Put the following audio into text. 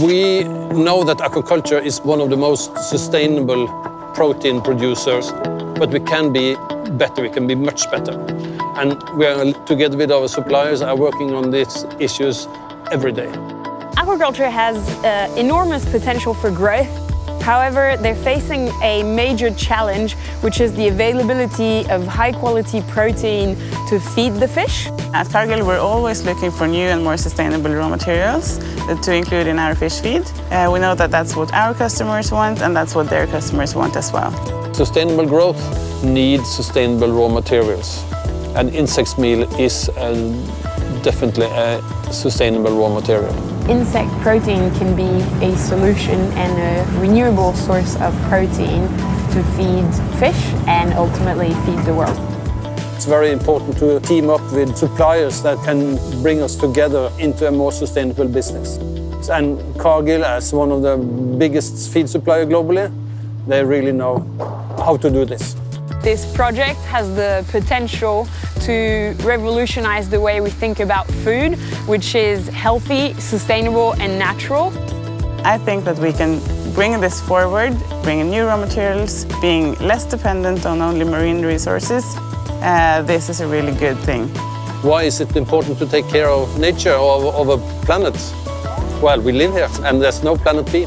We know that aquaculture is one of the most sustainable protein producers, but we can be better, we can be much better. And we are, together with our suppliers, are working on these issues every day. Aquaculture has uh, enormous potential for growth. However, they're facing a major challenge, which is the availability of high quality protein to feed the fish. At Cargill, we're always looking for new and more sustainable raw materials to include in our fish feed. Uh, we know that that's what our customers want and that's what their customers want as well. Sustainable growth needs sustainable raw materials. And insect meal is uh, definitely a sustainable raw material. Insect protein can be a solution and a renewable source of protein to feed fish and ultimately feed the world. It's very important to team up with suppliers that can bring us together into a more sustainable business. And Cargill, as one of the biggest feed supplier globally, they really know how to do this. This project has the potential to revolutionize the way we think about food, which is healthy, sustainable, and natural. I think that we can bring this forward, bringing new raw materials, being less dependent on only marine resources. Uh, this is a really good thing. Why is it important to take care of nature, or of a planet? Well, we live here, and there's no planet B.